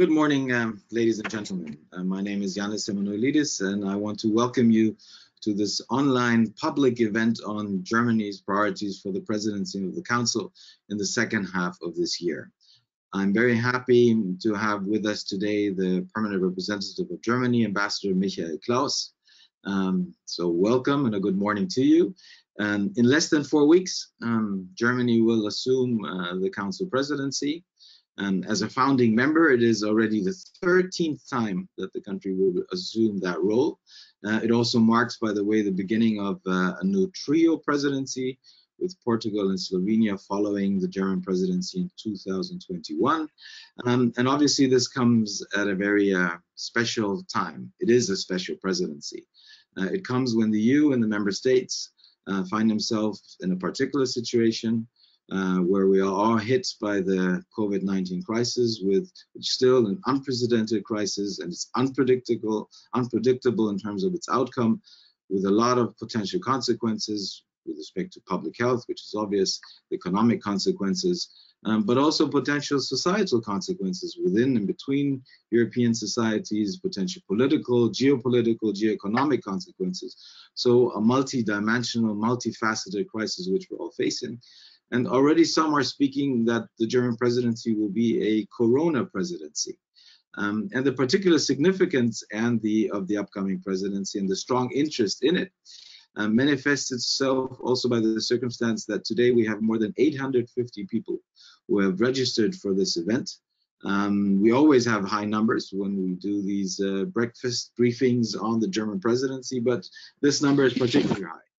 Good morning, um, ladies and gentlemen. Uh, my name is Janis Emmanouilidis, and I want to welcome you to this online public event on Germany's priorities for the presidency of the Council in the second half of this year. I'm very happy to have with us today the permanent representative of Germany, Ambassador Michael Clauss. Um, so welcome and a good morning to you. Um, in less than four weeks, um, Germany will assume uh, the Council presidency. And as a founding member, it is already the 13th time that the country will assume that role. Uh, it also marks, by the way, the beginning of uh, a new trio presidency with Portugal and Slovenia following the German presidency in 2021. Um, and obviously this comes at a very uh, special time. It is a special presidency. Uh, it comes when the EU and the member states uh, find themselves in a particular situation uh, where we are all hit by the COVID-19 crisis with still an unprecedented crisis and it's unpredictable, unpredictable in terms of its outcome with a lot of potential consequences with respect to public health, which is obvious, economic consequences, um, but also potential societal consequences within and between European societies, potential political, geopolitical, geoeconomic consequences. So a multi-dimensional, multifaceted crisis which we're all facing. And already some are speaking that the German presidency will be a corona presidency. Um, and the particular significance and the of the upcoming presidency and the strong interest in it uh, manifests itself also by the circumstance that today we have more than 850 people who have registered for this event. Um, we always have high numbers when we do these uh, breakfast briefings on the German presidency, but this number is particularly high.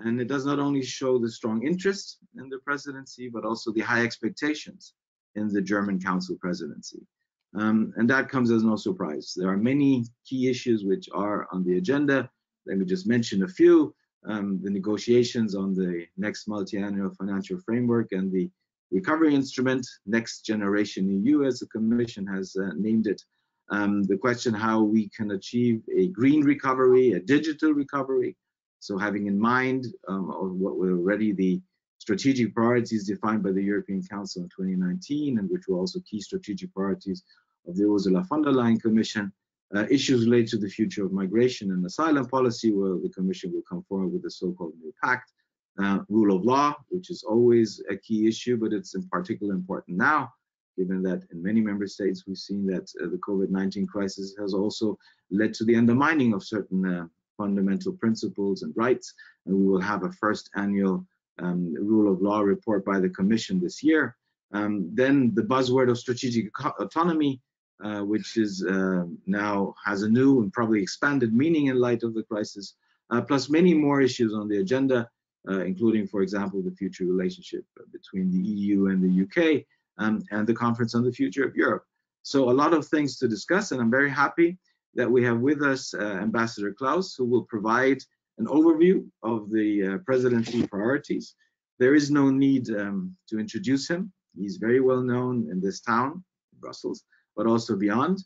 And it does not only show the strong interest in the presidency, but also the high expectations in the German Council presidency. Um, and that comes as no surprise. There are many key issues which are on the agenda. Let me just mention a few. Um, the negotiations on the next multi-annual financial framework and the recovery instrument, next generation EU, as the Commission has uh, named it. Um, the question how we can achieve a green recovery, a digital recovery, so having in mind um, what were already the strategic priorities defined by the European Council in 2019 and which were also key strategic priorities of the Ursula von der Leyen Commission, uh, issues related to the future of migration and asylum policy, where the Commission will come forward with the so-called new pact, uh, rule of law, which is always a key issue, but it's in particular important now, given that in many member states we've seen that uh, the COVID-19 crisis has also led to the undermining of certain uh, fundamental principles and rights. And we will have a first annual um, rule of law report by the Commission this year. Um, then the buzzword of strategic autonomy, uh, which is uh, now has a new and probably expanded meaning in light of the crisis, uh, plus many more issues on the agenda, uh, including, for example, the future relationship between the EU and the UK, um, and the Conference on the Future of Europe. So a lot of things to discuss, and I'm very happy that we have with us uh, Ambassador Clauss, who will provide an overview of the uh, presidency priorities. There is no need um, to introduce him. He's very well known in this town, Brussels, but also beyond.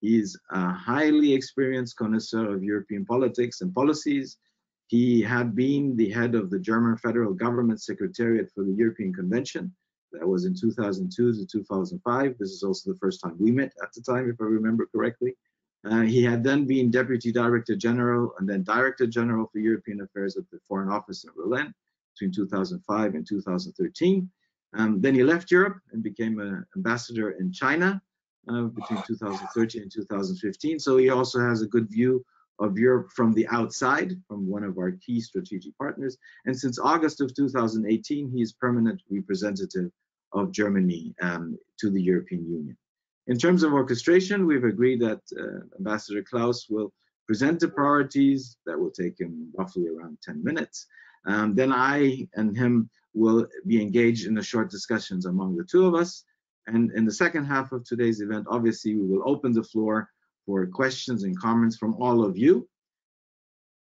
He's a highly experienced connoisseur of European politics and policies. He had been the head of the German federal government secretariat for the European Convention. That was in 2002 to 2005. This is also the first time we met at the time, if I remember correctly. Uh, he had then been Deputy Director General and then Director General for European Affairs at the Foreign Office in Berlin between 2005 and 2013. Um, then he left Europe and became an ambassador in China uh, between 2013 and 2015. So he also has a good view of Europe from the outside, from one of our key strategic partners. And since August of 2018, he is permanent representative of Germany um, to the European Union. In terms of orchestration, we've agreed that uh, Ambassador Clauss will present the priorities. That will take him roughly around 10 minutes. Um, then I and him will be engaged in the short discussions among the two of us. And in the second half of today's event, obviously, we will open the floor for questions and comments from all of you.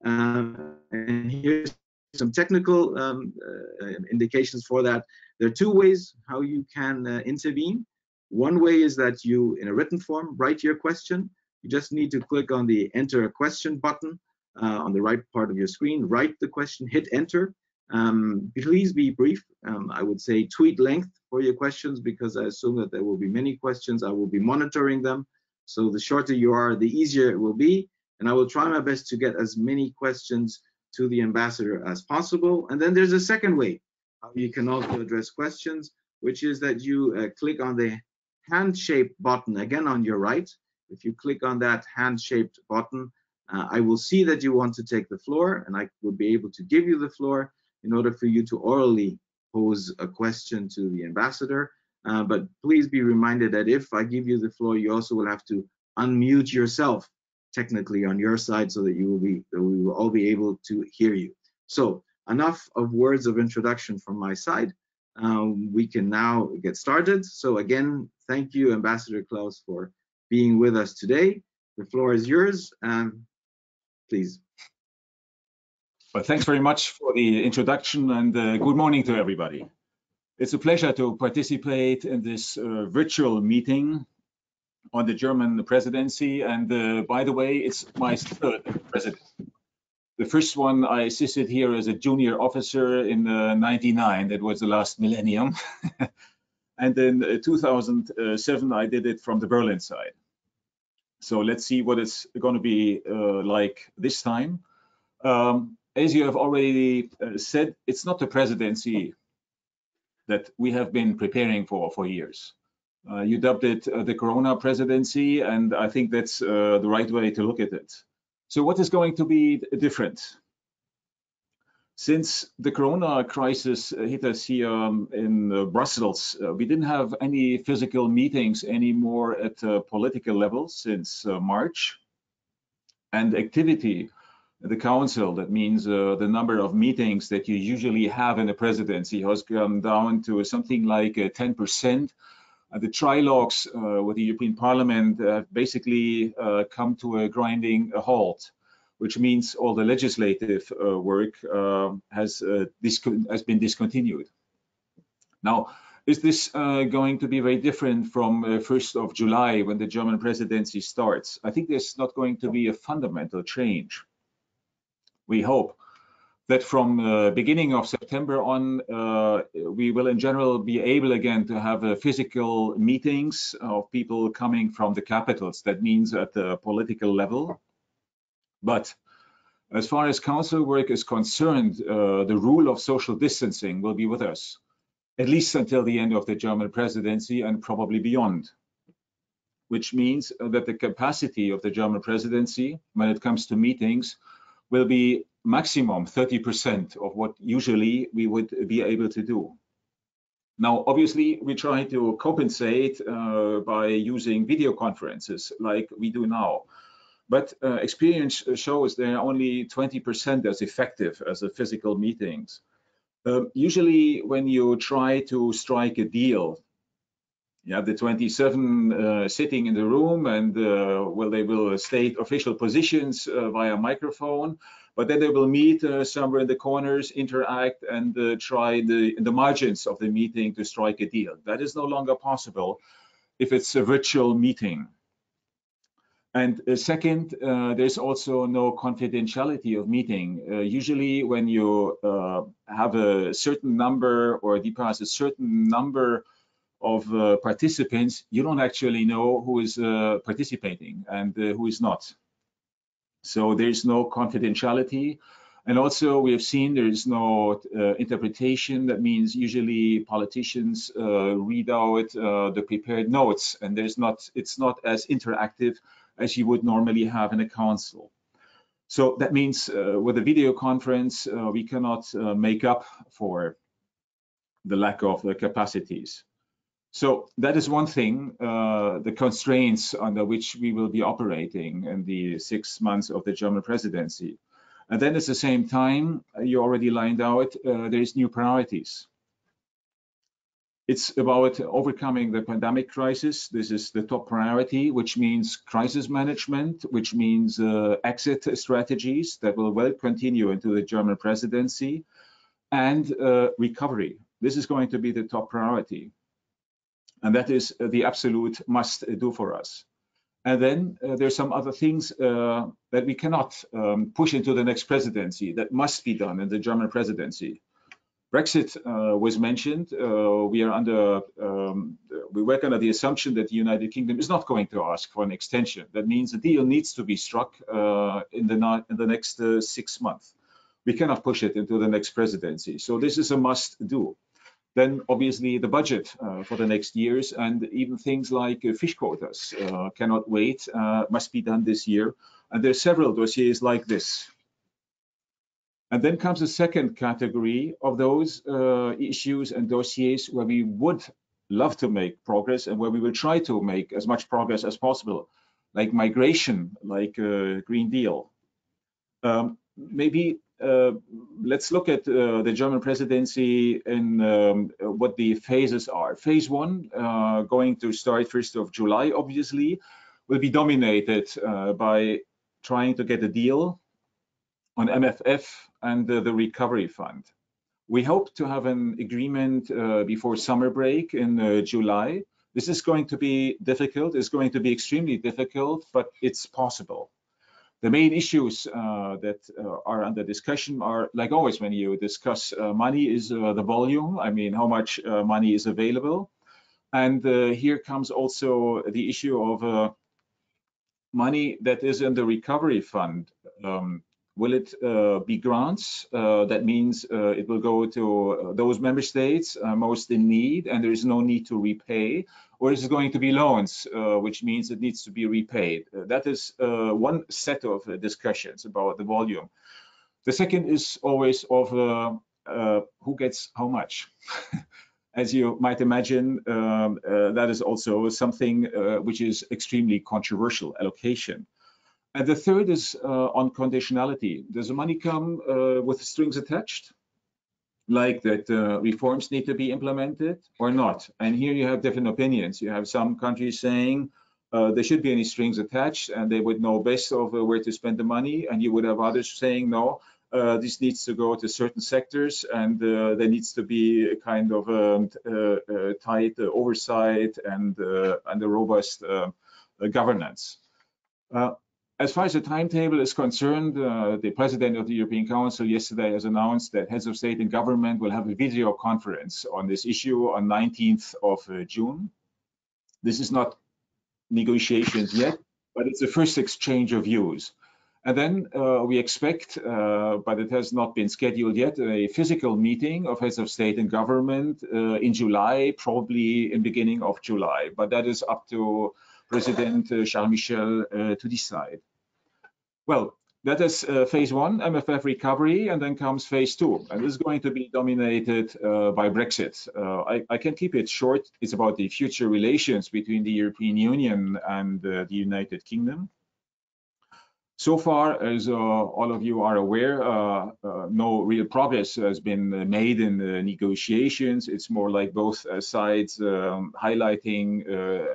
Um, and here's some technical um, uh, indications for that. There are two ways how you can uh, intervene. One way is that you, in a written form, write your question. You just need to click on the enter a question button uh, on the right part of your screen, write the question, hit enter, Um, please be brief. Um, I would say tweet length for your questions because I assume that there will be many questions. I will be monitoring them. So the shorter you are, the easier it will be. And I will try my best to get as many questions to the ambassador as possible. And then there's a second way you can also address questions, which is that you uh, click on the hand-shaped button again on your right. If you click on that hand-shaped button, uh, I will see that you want to take the floor and I will be able to give you the floor in order for you to orally pose a question to the ambassador. Uh, but please be reminded that if I give you the floor, you also will have to unmute yourself technically on your side so that you will be that we will all be able to hear you. So enough of words of introduction from my side. Um, we can now get started. So again, thank you, Ambassador Clauss, for being with us today. The floor is yours. Um, please. Well, thanks very much for the introduction and uh, good morning to everybody. It's a pleasure to participate in this uh, virtual meeting on the German presidency. And uh, by the way, it's my third presidency. The first one I assisted here as a junior officer in uh, 99, that was the last millennium. and in uh, 2007, I did it from the Berlin side. So let's see what it's going to be uh, like this time. Um, as you have already uh, said, it's not the presidency that we have been preparing for for years. Uh, you dubbed it uh, the Corona presidency, and I think that's uh, the right way to look at it. So what is going to be different? Since the Corona crisis uh, hit us here um, in uh, Brussels, we didn't have any physical meetings anymore at political level since March. And activity the council, that means uh, the number of meetings that you usually have in the presidency has gone down to something like uh, 10%. Uh, the trilogues uh, with the European Parliament have basically uh, come to a grinding halt, which means all the legislative uh, work has, has been discontinued. Now, is this going to be very different from 1st of July when the German presidency starts? I think there's not going to be a fundamental change we hope that from the beginning of September on, uh, we will in general be able again to have uh, physical meetings of people coming from the capitals. That means at the political level. But as far as council work is concerned, uh, the rule of social distancing will be with us, at least until the end of the German presidency and probably beyond. Which means that the capacity of the German presidency when it comes to meetings will be maximum 30% of what usually we would be able to do. Now, obviously, we try to compensate uh, by using video conferences like we do now. But uh, experience shows they're only 20% as effective as the physical meetings. Uh, usually, when you try to strike a deal, you have the 27 uh, sitting in the room and uh, well, they will state official positions uh, via microphone but then they will meet uh, somewhere in the corners, interact, and uh, try the, the margins of the meeting to strike a deal. That is no longer possible if it's a virtual meeting. And uh, second, uh, there's also no confidentiality of meeting. Uh, usually when you uh, have a certain number or depass a certain number of participants, you don't actually know who is participating and who is not. So there's no confidentiality. And also we have seen there is no uh, interpretation. That means usually politicians uh, read out uh, the prepared notes and there's not, it's not as interactive as you would normally have in a council. So that means uh, with a video conference, uh, we cannot uh, make up for the lack of the capacities. So that is one thing, uh, the constraints under which we will be operating in the six months of the German presidency. And then at the same time, you already lined out, uh, there's new priorities. It's about overcoming the pandemic crisis. This is the top priority, which means crisis management, which means uh, exit strategies that will well continue into the German presidency and uh, recovery. This is going to be the top priority. And that is uh, the absolute must do for us. And then uh, there's some other things uh, that we cannot um, push into the next presidency that must be done in the German presidency. Brexit uh, was mentioned. Uh, we are under, um, we work under the assumption that the United Kingdom is not going to ask for an extension. That means a deal needs to be struck uh, in the in the next six months. We cannot push it into the next presidency. So this is a must do. Then obviously the budget uh, for the next years and even things like uh, fish quotas cannot wait, must be done this year. And there are several dossiers like this. And then comes the second category of those uh, issues and dossiers where we would love to make progress and where we will try to make as much progress as possible, like migration, like uh, Green Deal. Um, maybe uh, let's look at uh, the German presidency and um, what the phases are. Phase one, uh, going to start 1st of July, obviously, will be dominated uh, by trying to get a deal on MFF and the, the recovery fund. We hope to have an agreement uh, before summer break in uh, July. This is going to be difficult. It's going to be extremely difficult, but it's possible. The main issues uh, that uh, are under discussion are, like always, when you discuss uh, money, is uh, the volume. I mean, how much money is available. And here comes also the issue of money that is in the recovery fund. Um, Will it uh, be grants? Uh, that means uh, it will go to uh, those member states uh, most in need and there is no need to repay, or is it going to be loans, uh, which means it needs to be repaid? that is one set of discussions about the volume. The second is always of who gets how much. As you might imagine, um, that is also something which is extremely controversial, allocation. And the third is uh, on conditionality. Does the money come uh, with strings attached? Like that uh, reforms need to be implemented or not? And here you have different opinions. You have some countries saying uh, there should be any strings attached and they would know best of uh, where to spend the money. And you would have others saying, no, uh, this needs to go to certain sectors and there needs to be a kind of um, tight oversight and, and a robust governance as far as the timetable is concerned, uh, the president of the European Council yesterday has announced that heads of state and government will have a video conference on this issue on 19th of uh, June. This is not negotiations yet, but it's the first exchange of views. And then uh, we expect, uh, but it has not been scheduled yet, a physical meeting of heads of state and government uh, in July, probably in beginning of July. But that is up to President uh, Charles Michel to decide. Well, that is uh, phase one, MFF recovery, and then comes phase two. And this is going to be dominated uh, by Brexit. Uh, I, I, can keep it short. It's about the future relations between the European Union and uh, the United Kingdom. So far, as uh, all of you are aware, uh, no real progress has been made in the negotiations. It's more like both sides um, highlighting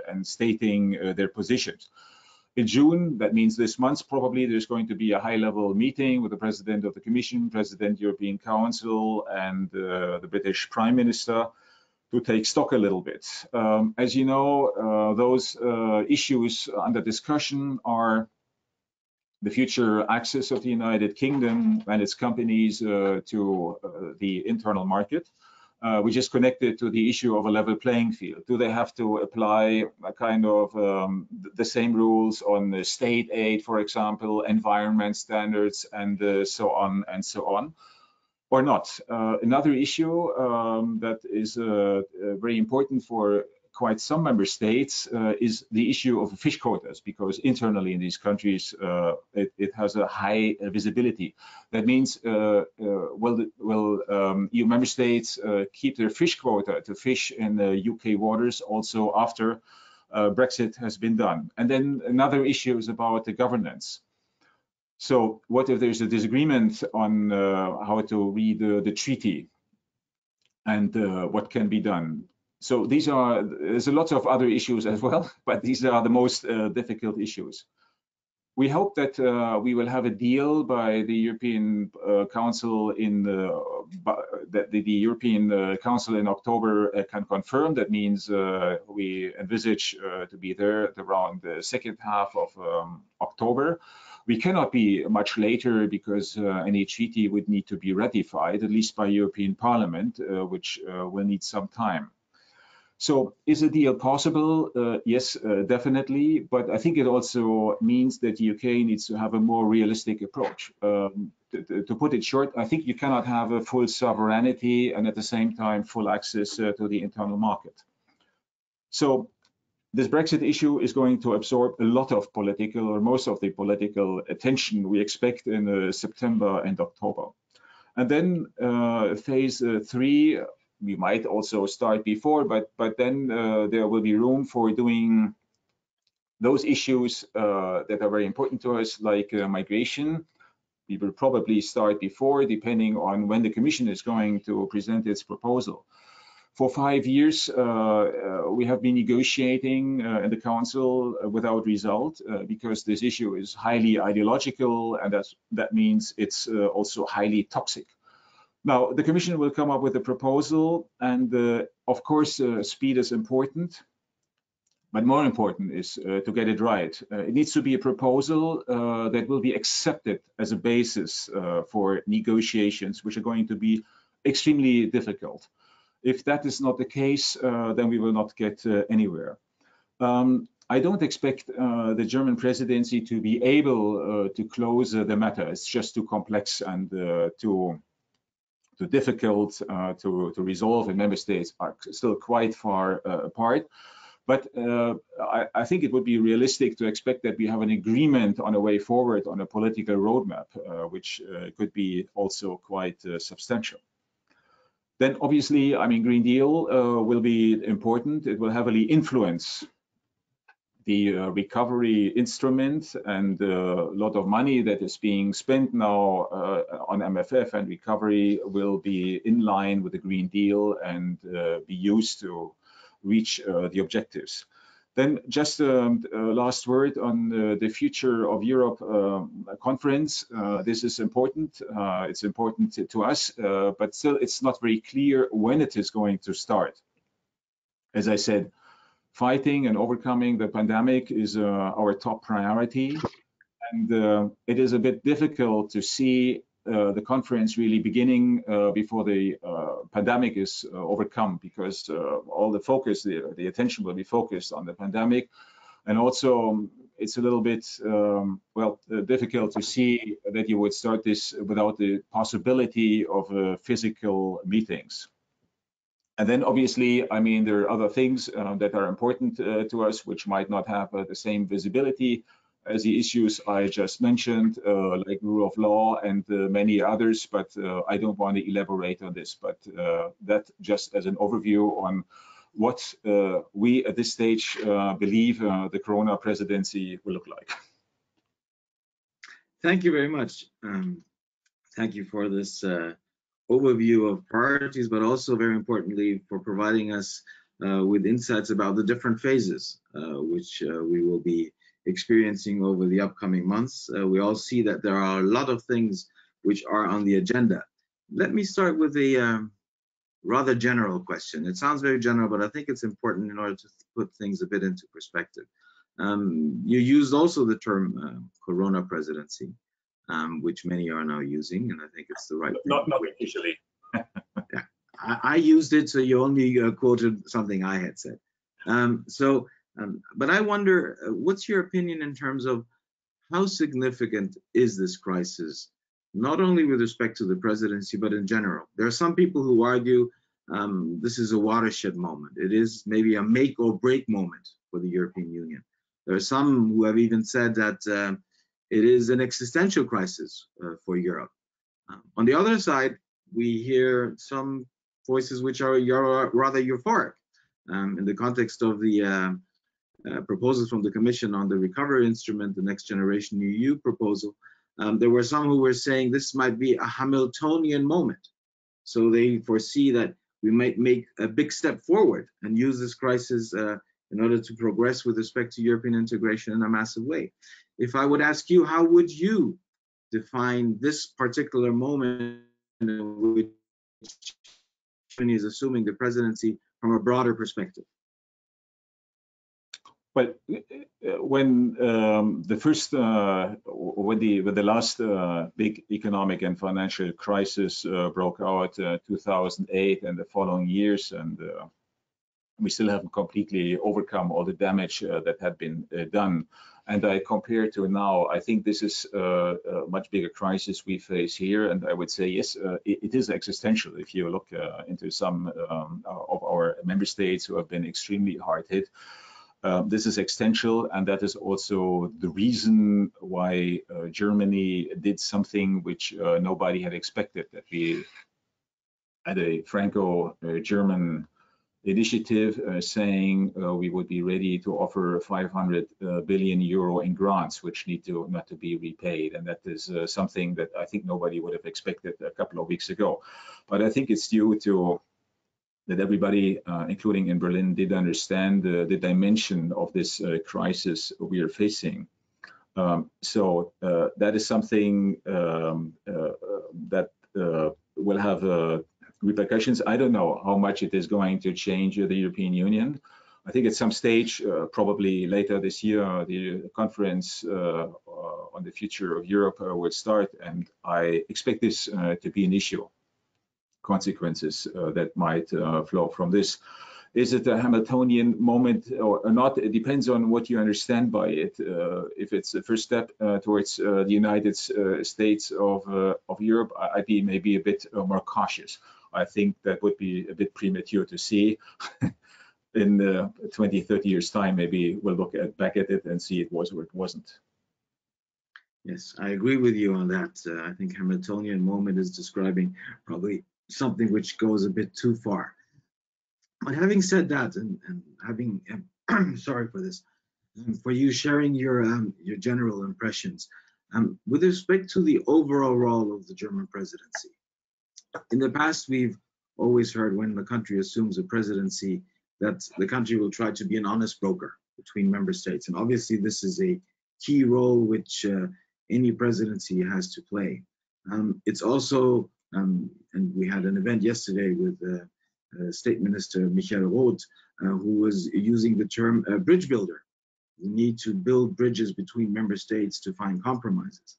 and stating their positions in June, that means this month probably, there's going to be a high-level meeting with the President of the Commission, President European Council, and uh, the British Prime Minister to take stock a little bit. Um, as you know, uh, those uh, issues under discussion are the future access of the United Kingdom and its companies uh, to uh, the internal market uh, which is connected to the issue of a level playing field. Do they have to apply a kind of um, the same rules on state aid, for example, environment standards, and uh, so on and so on, or not? Uh, another issue um, that is uh, uh, very important for quite some member states uh, is the issue of fish quotas because internally in these countries uh, it, it, has a high visibility. That means uh, uh will, will um, EU member states uh, keep their fish quota to fish in the UK waters also after uh, Brexit has been done. And then another issue is about the governance. So what if there's a disagreement on how to read the treaty and what can be done? So these are there's a lot of other issues as well, but these are the most uh, difficult issues. We hope that uh, we will have a deal by the European uh, Council in the that the, the European uh, Council in October uh, can confirm. That means uh, we envisage to be there around the second half of um, October. We cannot be much later because uh, any treaty would need to be ratified, at least by European Parliament, uh, which uh, will need some time. So is a deal possible? Uh, yes, uh, definitely. But I think it also means that the UK needs to have a more realistic approach. Um, to, to, put it short, I think you cannot have a full sovereignty and at the same time full access uh, to the internal market. So this Brexit issue is going to absorb a lot of political or most of the political attention we expect in uh, September and October. And then uh, phase uh, three we might also start before, but but then uh, there will be room for doing those issues uh, that are very important to us, like uh, migration. We will probably start before, depending on when the Commission is going to present its proposal. For five years, uh, uh, we have been negotiating uh, in the Council without result because this issue is highly ideological, and that's, that means it's also highly toxic. Now, the Commission will come up with a proposal, and uh, of course, uh, speed is important. But more important is uh, to get it right. Uh, it needs to be a proposal uh, that will be accepted as a basis uh, for negotiations, which are going to be extremely difficult. If that is not the case, then we will not get anywhere. Um, I don't expect uh, the German presidency to be able uh, to close uh, the matter. It's just too complex and too too difficult uh, to, to resolve and member states are still quite far uh, apart. But uh, I, I, think it would be realistic to expect that we have an agreement on a way forward on a political roadmap, uh, which uh, could be also quite uh, substantial. Then obviously, I mean, Green Deal will be important. It will heavily influence the uh, recovery instrument and a lot of money that is being spent now uh, on MFF and recovery will be in line with the Green Deal and uh, be used to reach uh, the objectives. Then just um, last word on the future of Europe um, conference. Uh, this is important. Uh, it's important to, to us, but still it's not very clear when it is going to start. As I said, fighting and overcoming the pandemic is uh, our top priority. And uh, it is a bit difficult to see uh, the conference really beginning uh, before the uh, pandemic is uh, overcome because all the focus, the, the, attention will be focused on the pandemic. And also, um, it's a little bit, um, well, difficult to see that you would start this without the possibility of physical meetings. And then obviously, I mean, there are other things uh, that are important uh, to us, which might not have uh, the same visibility as the issues I just mentioned, uh, like rule of law and uh, many others, but uh, I don't want to elaborate on this, but that just as an overview on what we at this stage believe the Corona presidency will look like. Thank you very much. Um, thank you for this overview of priorities, but also very importantly for providing us uh, with insights about the different phases uh, which uh, we will be experiencing over the upcoming months. Uh, we all see that there are a lot of things which are on the agenda. Let me start with a um, rather general question. It sounds very general, but I think it's important in order to put things a bit into perspective. Um, you used also the term uh, Corona presidency um, which many are now using, and I think it's the right not, thing. Not officially. yeah, I, I, used it, so you only uh, quoted something I had said. Um, so, um, but I wonder, uh, what's your opinion in terms of how significant is this crisis, not only with respect to the presidency, but in general? There are some people who argue um, this is a watershed moment. It is maybe a make or break moment for the European Union. There are some who have even said that uh, it is an existential crisis uh, for Europe. Um, on the other side, we hear some voices which are rather euphoric um, in the context of the uh, uh, proposals from the Commission on the recovery instrument, the next generation EU proposal. Um, there were some who were saying this might be a Hamiltonian moment. So they foresee that we might make a big step forward and use this crisis uh, in order to progress with respect to European integration in a massive way if I would ask you, how would you define this particular moment in which Germany is assuming the presidency from a broader perspective? But when um, the first, uh, when the when the last uh, big economic and financial crisis uh, broke out, 2008 and the following years, and we still haven't completely overcome all the damage uh, that had been uh, done. And I compare to now, I think this is uh, a much bigger crisis we face here. And I would say, yes, uh, it, it is existential. If you look uh, into some um, of our member states who have been extremely hard hit, um, this is existential, and that is also the reason why uh, Germany did something which nobody had expected, that we had a Franco-German initiative uh, saying uh, we would be ready to offer 500 uh, billion euro in grants, which need to not to be repaid, and that is uh, something that I think nobody would have expected a couple of weeks ago. But I think it's due to that everybody, uh, including in Berlin, did understand the, the dimension of this uh, crisis we are facing. Um, so that is something um, that will have a repercussions. I don't know how much it is going to change the European Union. I think at some stage, uh, probably later this year, the conference uh, on the future of Europe uh, will start, and I expect this uh, to be an issue. Consequences uh, that might uh, flow from this. Is it a Hamiltonian moment or not? It depends on what you understand by it. if it's the first step towards the United States of of Europe, I'd be maybe a bit more cautious. I think that would be a bit premature to see. In uh, 20, 30 years time, maybe we'll look at, back at it and see it was or it wasn't. Yes, I agree with you on that. Uh, I think Hamiltonian moment is describing probably something which goes a bit too far. But having said that, and, and having, sorry for this, um, for you sharing your um, your general impressions, um, with respect to the overall role of the German presidency, in the past, we've always heard when the country assumes a presidency that the country will try to be an honest broker between member states. And obviously, this is a key role which uh, any presidency has to play. Um, it's also, um, and we had an event yesterday with uh, uh, State Minister Michael Roth, uh, who was using the term uh, bridge builder. We need to build bridges between member states to find compromises.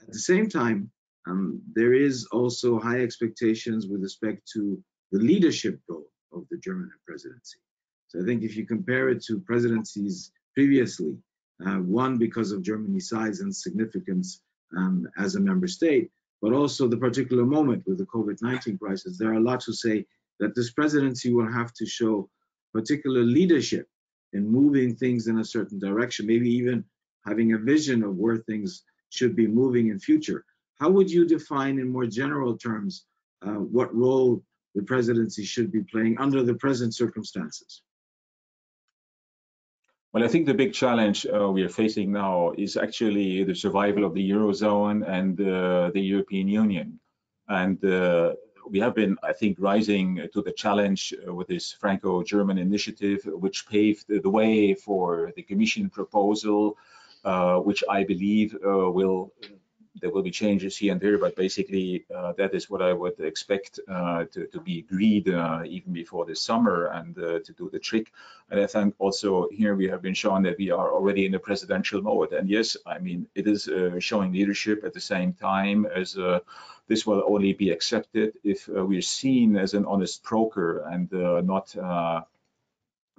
At the same time, um, there is also high expectations with respect to the leadership role of the German presidency. So I think if you compare it to presidencies previously, uh, one because of Germany's size and significance um, as a member state, but also the particular moment with the COVID-19 crisis, there are a lot to say that this presidency will have to show particular leadership in moving things in a certain direction, maybe even having a vision of where things should be moving in future. How would you define in more general terms uh, what role the presidency should be playing under the present circumstances? Well, I think the big challenge uh, we are facing now is actually the survival of the Eurozone and uh, the European Union. And uh, we have been, I think, rising to the challenge uh, with this Franco-German initiative, which paved the way for the Commission proposal, uh, which I believe will there will be changes here and there, but basically uh, that is what I would expect uh, to, to, be agreed uh, even before the summer and to do the trick. And I think also here we have been shown that we are already in a presidential mode. And yes, I mean, it is showing leadership at the same time as this will only be accepted if we're seen as an honest broker and not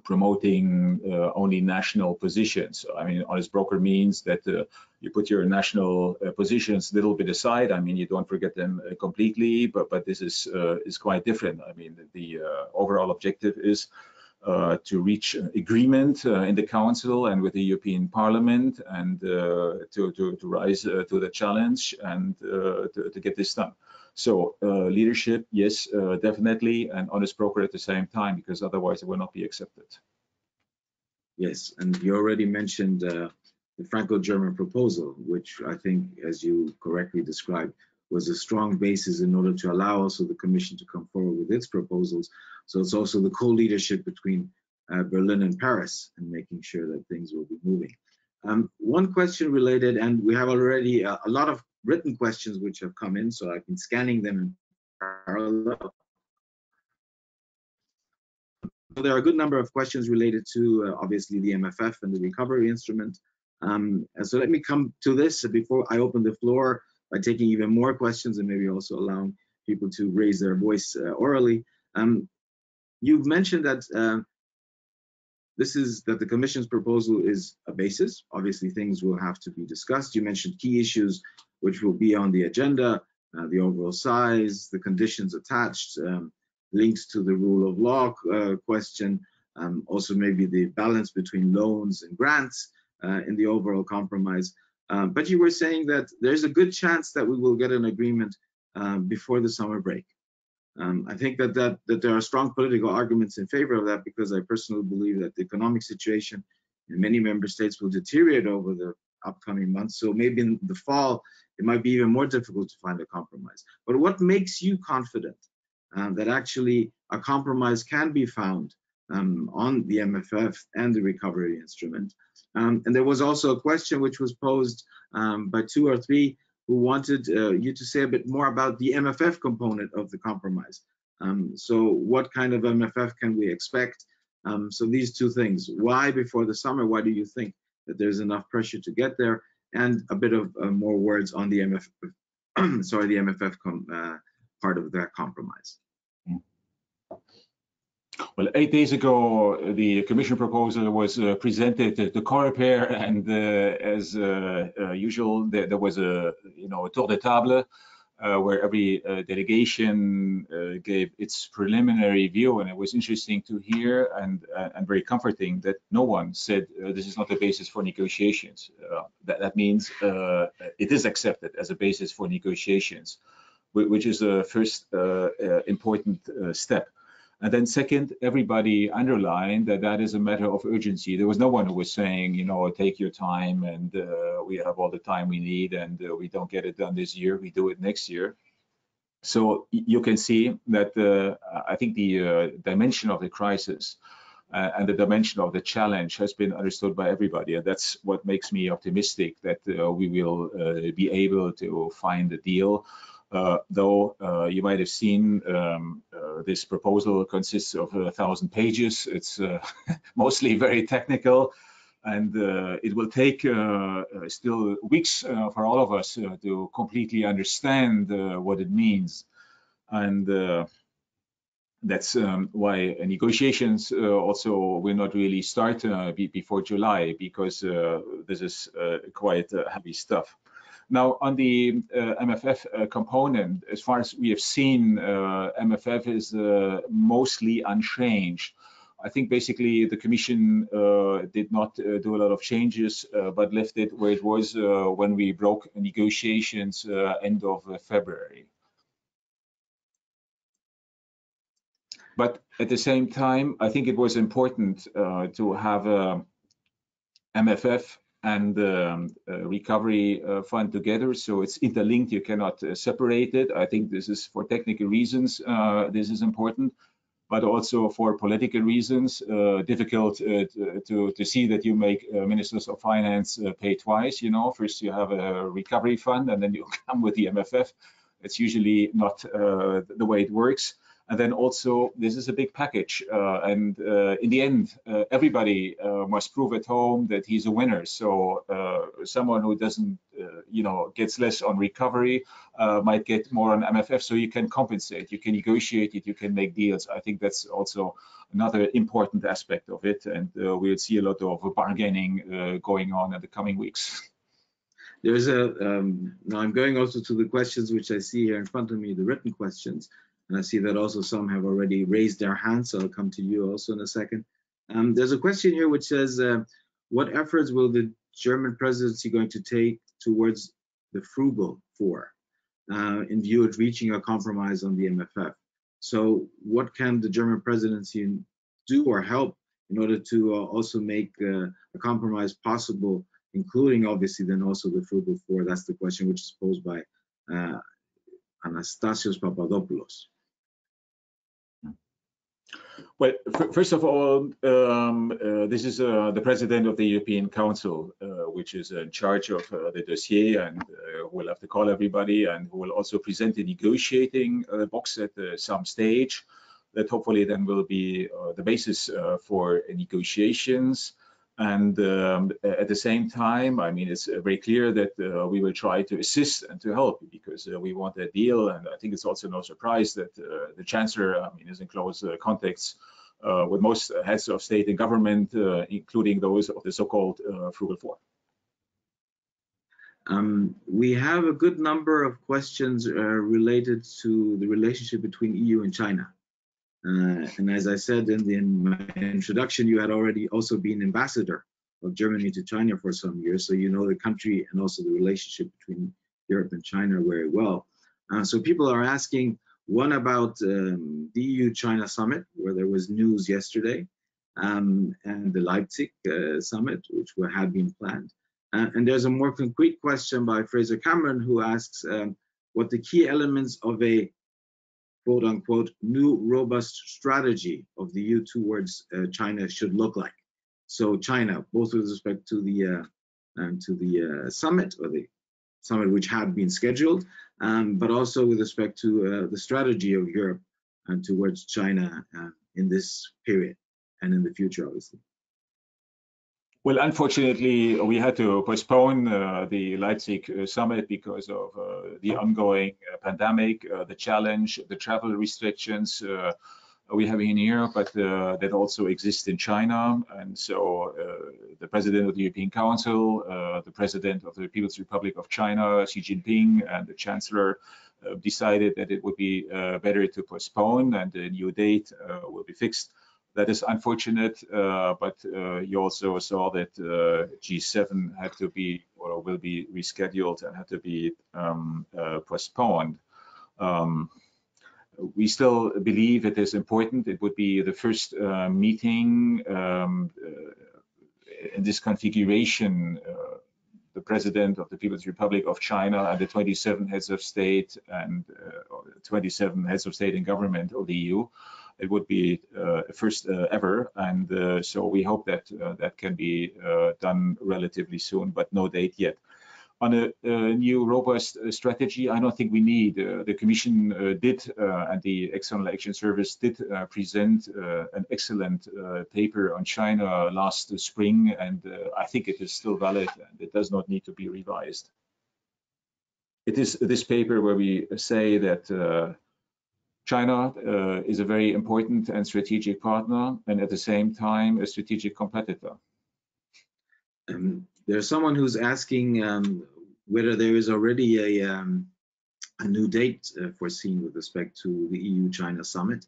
promoting uh, only national positions. I mean, honest broker means that uh, you put your national uh, positions a little bit aside. I mean, you don't forget them uh, completely, but but this is uh, is quite different. I mean, the, uh, overall objective is to reach agreement in the Council and with the European Parliament, and to, to to rise to the challenge and to, to get this done. So uh, leadership, yes, uh, definitely, and honest broker at the same time, because otherwise it will not be accepted. Yes, and you already mentioned uh, the Franco-German proposal, which I think, as you correctly described, was a strong basis in order to allow also the Commission to come forward with its proposals. So it's also the co-leadership between uh, Berlin and Paris and making sure that things will be moving. Um, one question related, and we have already a, a lot of written questions which have come in, so I've been scanning them parallel. there are a good number of questions related to uh, obviously the MFF and the recovery instrument. Um, so let me come to this before I open the floor by taking even more questions and maybe also allowing people to raise their voice uh, orally. Um, you've mentioned that uh, this is that the Commission's proposal is a basis. Obviously, things will have to be discussed. You mentioned key issues which will be on the agenda, uh, the overall size, the conditions attached, um, links to the rule of law uh, question, um, also maybe the balance between loans and grants uh, in the overall compromise. Um, but you were saying that there's a good chance that we will get an agreement um, before the summer break. Um, I think that, that that there are strong political arguments in favor of that because I personally believe that the economic situation in many member states will deteriorate over the upcoming months. So maybe in the fall, it might be even more difficult to find a compromise. But what makes you confident uh, that actually a compromise can be found um, on the MFF and the recovery instrument? Um, and there was also a question which was posed um, by two or three who wanted uh, you to say a bit more about the MFF component of the compromise. Um, so what kind of MFF can we expect? Um, so these two things, why before the summer, why do you think that there's enough pressure to get there? And a bit of uh, more words on the MFF, sorry, the MFF uh, part of that compromise. Well, eight days ago, the Commission proposal was uh, presented to the COREPER, and uh, as uh, uh, usual, there, there, was a you know a tour de table Uh, where every uh, delegation uh, gave its preliminary view, and it was interesting to hear and uh, and very comforting that no one said this is not a basis for negotiations. that that means it is accepted as a basis for negotiations, which is a first important step. And then second, everybody underlined that that is a matter of urgency. There was no one who was saying, you know, take your time and uh, we have all the time we need and uh, we don't get it done this year, we do it next year. So you can see that uh, I think the uh, dimension of the crisis uh, and the dimension of the challenge has been understood by everybody. And that's what makes me optimistic that uh, we will be able to find a deal though uh, you might have seen um, uh, this proposal consists of a thousand pages. It's mostly very technical and uh, it will take uh, still weeks uh, for all of us to completely understand what it means. And that's um, why negotiations also will not really start be before July because this is quite heavy stuff. Now, on the uh, MFF uh, component, as far as we have seen, uh, MFF is uh, mostly unchanged. I think basically the Commission uh, did not uh, do a lot of changes, but left it where it was when we broke negotiations end of February. But at the same time, I think it was important to have a MFF and um, uh, recovery uh, fund together. So it's interlinked. You cannot uh, separate it. I think this is for technical reasons. this is important but also for political reasons, difficult to, to see that you make ministers of finance pay twice. You know, first you have a recovery fund and then you come with the MFF. It's usually not the way it works. And then also, this is a big package. Uh, and uh, in the end, uh, everybody uh, must prove at home that he's a winner. So uh, someone who doesn't, uh, you know, gets less on recovery might get more on MFF. So you can compensate, you can negotiate it, you can make deals. I think that's also another important aspect of it. And we'll see a lot of bargaining going on in the coming weeks. There's a, um, now I'm going also to the questions which I see here in front of me, the written questions. And I see that also some have already raised their hands, so I'll come to you also in a second. Um, there's a question here which says, uh, what efforts will the German presidency going to take towards the frugal four uh, in view of reaching a compromise on the MFF? So what can the German presidency do or help in order to uh, also make uh, a compromise possible, including obviously then also the frugal four? That's the question which is posed by uh, Anastasios Papadopoulos. Well, first of all, um, uh, this is uh, the president of the European Council, uh, which is in charge of uh, the dossier and uh, will have to call everybody and will also present the negotiating uh, box at some stage. that hopefully then will be the basis for negotiations. And um, at the same time, I mean, it's very clear that uh, we will try to assist and to help because uh, we want a deal. And I think it's also no surprise that uh, the chancellor, I mean, is in close contacts with most heads of state and government, including those of the so-called Frugal Four. Um, we have a good number of questions uh, related to the relationship between EU and China. Uh, and as I said in, the, in, my introduction, you had already also been ambassador of Germany to China for some years, so you know the country and also the relationship between Europe and China very well. Uh, so people are asking, one about um, the EU-China summit, where there was news yesterday, um, and the Leipzig uh, summit, which were, had been planned. Uh, and there's a more concrete question by Fraser Cameron who asks um, what the key elements of a quote unquote new robust strategy of the EU towards uh, China should look like. So China, both with respect to the uh, um, to the uh, summit or the summit which had been scheduled, um, but also with respect to uh, the strategy of Europe and towards China uh, in this period and in the future, obviously. Well, unfortunately, we had to postpone uh, the Leipzig uh, summit because of uh, the ongoing uh, pandemic, uh, the challenge, the travel restrictions uh, we have in Europe, but that also exist in China. And so the president of the European Council, the president of the People's Republic of China, Xi Jinping, and the chancellor decided that it would be better to postpone and a new date will be fixed that is unfortunate, uh, but uh, you also saw that uh, G7 had to be or will be rescheduled and had to be um, postponed. Um, we still believe it is important. It would be the first uh, meeting um, uh, in this configuration. Uh, the president of the People's Republic of China and the 27 heads of state and 27 heads of state and government of the EU it would be uh, first uh, ever, and uh, so we hope that that can be done relatively soon, but no date yet on a, a, new robust uh, strategy, I don't think we need. Uh, the Commission uh, did, and the External Action Service did present an excellent paper on China last spring, and I think it is still valid and it does not need to be revised. It is this paper where we say that China uh, is a very important and strategic partner, and at the same time, a strategic competitor. Um, there's someone who's asking um, whether there is already a, um, a new date uh, foreseen with respect to the EU-China summit,